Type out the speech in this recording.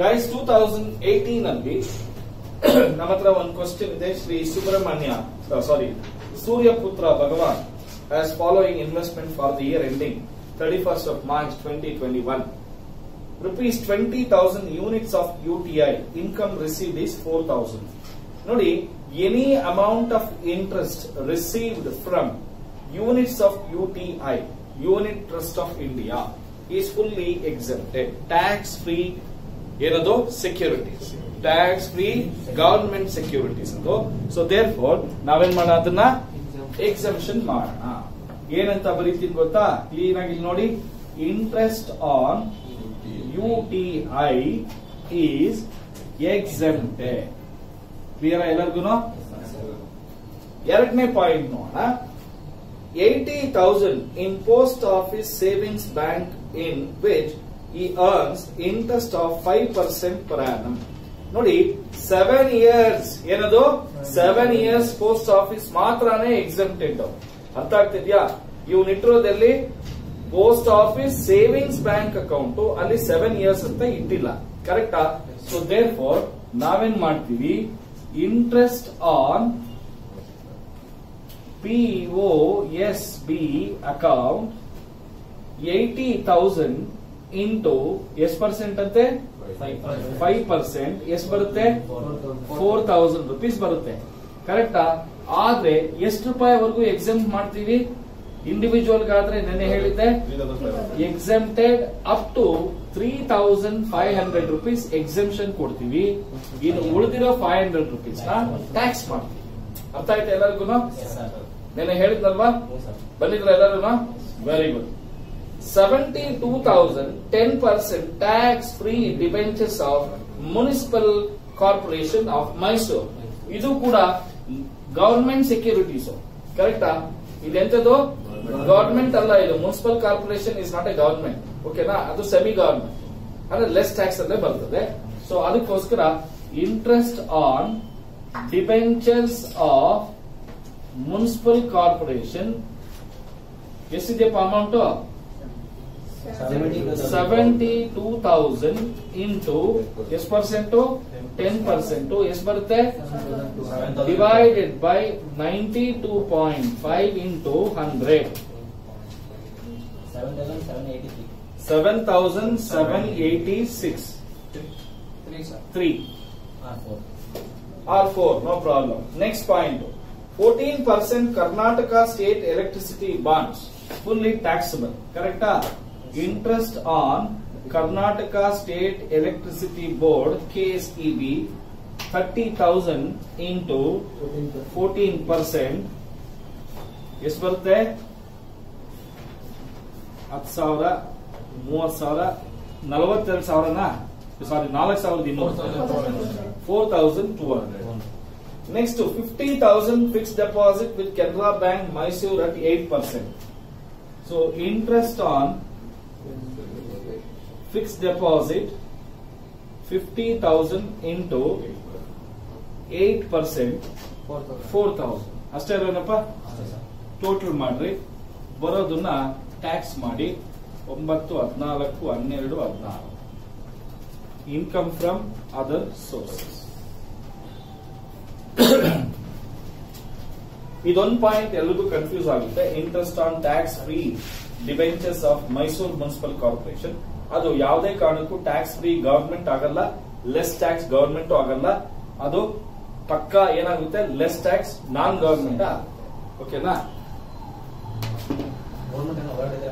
Guys two thousand eighteen ಅಲ್ಲಿ ನಮ್ಮ ಹತ್ರ ಒಂದು ಕ್ವಶನ್ ಇದೆ Shri Subrahmanya sorry Suryaputra Bhagwan as following investment for the year ending thirty first of March twenty twenty one rupees 20,000 units of UTI income received is 4,000 ನೋಡಿ any amount of interest received from units of UTI unit trust of India is fully excepted tax free ಏನದು? Securities tax free government securities ಅದು. So therefore ನಾವೇನ್ ಮಾಡೋಣ ಅದನ್ನ exemption ಮಾಡೋಣ ಏನಂತ ಬರೀತೀನಿ ಗೊತ್ತಾ? ಕ್ಲೀನ್ ಆಗಿ ನೋಡಿ. Interest on U T I is exempted. Clear ಎಲ್ಲರಿಗೂ ಎರಡನೇ ಪಾಯಿಂಟ್ ನೋಡೋಣ. Eighty thousand in post office savings bank in which ಈ earns interest of five percent per annum ನೋಡಿ ಸೆವೆನ್ ಇಯರ್ಸ್ ಏನದು? ಸೆವೆನ್ ಇಯರ್ಸ್ ಪೋಸ್ಟ್ ಆಫೀಸ್ ಮಾತ್ರನೇ exempted ಅರ್ಥ ಆಗ್ತಿದ್ಯಾ? ಇವನಿಟ್ಟಿರೋದಲ್ಲಿ post office savings bank account ಅಲ್ಲಿ ಸೆವೆನ್ ಇಯರ್ಸ್ ಅಂತ ಇಟ್ಟಿಲ್ಲ. ಕರೆಕ್ಟಾ ಸೊ ದೇರ್ ಫೋರ್ ನಾವೇನ್ ಮಾಡ್ತೀವಿ? Interest on P O S B account eighty thousand into S percent ಅಂತೆ? Five percent. ಎಷ್ಟು ಬರುತ್ತೆ? ಫೋರ್ ತೌಸಂಡ್ ರುಪೀಸ್ ಬರುತ್ತೆ. ಕರೆಕ್ಟಾ ಆದ್ರೆ ಎಷ್ಟು ರೂಪಾಯಿವರೆಗೂ ಎಕ್ಸಾಮ್ ಮಾಡ್ತೀವಿ? ಇಂಡಿವಿಜುವಲ್ ಆದ್ರೆ ನೆನೆ ಹೇಳಿದ್ದೆ. Exempted up to three thousand five hundred rupees exemption ಕೊಡ್ತೀವಿ. ಇನ್ನು ಉಳಿದಿರೋ ಫೈವ್ ಹಂಡ್ರೆಡ್ ರುಪೀಸ್ ಟ್ಯಾಕ್ಸ್ ಮಾಡ್ತೀವಿ. ಅರ್ಥ ಆಯ್ತಾ ಎಲ್ಲರಿಗೂ ನೆನೆ ಹೇಳಿದ್ನಲ್ವಾ? ಬಂದಿದ್ರ ಎಲ್ಲರೂ very good seventy two thousand ten percent tax free debentures of municipal corporation of Mysuru ಇದು ಕೂಡ ಗವರ್ಮೆಂಟ್ ಸೆಕ್ಯೂರಿಟೀಸ್ ಕರೆಕ್ಟಾ ಇದೆಂತದ್ದು? ಗವರ್ಮೆಂಟ್ ಅಲ್ಲ ಇದು. Municipal corporation is not a government ಓಕೆನಾ ಅದು ಸೆಮಿ ಗವರ್ಮೆಂಟ್ ಅಂದ್ರೆ ಲೆಸ್ ಟ್ಯಾಕ್ಸ್ ಅಲ್ಲೇ ಬರ್ತದೆ. ಸೊ ಅದಕ್ಕೋಸ್ಕರ interest on debentures of municipal corporation ಎಷ್ಟಿದೆಯಪ್ಪ amount seventy two thousand into ಎಷ್ಟು ಪರ್ಸೆಂಟ್ ಟೆನ್ ಪರ್ಸೆಂಟ್ ಎಷ್ಟು ಬರುತ್ತೆ divided by ninety two point five into hundred seven thousand seven eighty six three or four no problem next point fourteen percent Karnataka state electricity bonds fully taxable ಕರೆಕ್ಟಾ interest on Karnataka state electricity board KSEB thirty thousand into fourteen percent ಎಷ್ಟು ಬರುತ್ತೆ? ಹತ್ತು ಸಾವಿರ, ಮೂವತ್ತು ಸಾವಿರ, ನಲವತ್ತೆರಡು ಸಾವಿರನಾ? ಸಾರಿ ನಾಲ್ಕು ಸಾವಿರದ ಇನ್ನೂರು. Four thousand two hundred next fifty thousand fix deposit with Canara bank Mysuru at eight percent so interest on fix deposit fifty thousand into eight percent four thousand ಅಷ್ಟೇ ಏನಪ್ಪ ಟೋಟಲ್ ಮಾಡ್ರಿ. ಬರೋದನ್ನ ಟ್ಯಾಕ್ಸ್ ಮಾಡಿ ಒಂಬತ್ತು ಹದಿನಾಲ್ಕು ಹನ್ನೆರಡು ಹದಿನಾರು. ಇನ್ಕಮ್ ಫ್ರಮ್ ಅದರ್ ಸೋರ್ಸಸ್ ಇದೊಂದು point ಎಲ್ರಿಗೂ ಕನ್ಫ್ಯೂಸ್ ಆಗುತ್ತೆ. Interest on tax free debentures of Mysuru municipal corporation ಅದು ಯಾವುದೇ ಕಾರಣಕ್ಕೂ ಟ್ಯಾಕ್ಸ್ ಫ್ರೀ ಗವರ್ಮೆಂಟ್ ಆಗಲ್ಲ ಲೆಸ್ ಟ್ಯಾಕ್ಸ್ ಗವರ್ಮೆಂಟ್ ಆಗಲ್ಲ. ಅದು ಪಕ್ಕ ಏನಾಗುತ್ತೆ? ಲೆಸ್ ಟ್ಯಾಕ್ಸ್ ನಾನ್ ಗವರ್ಮೆಂಟ್ ಓಕೆನಾ ಗೌರ್ಮೆಂಟ್ ವರ್ಡ್ ಇದೆ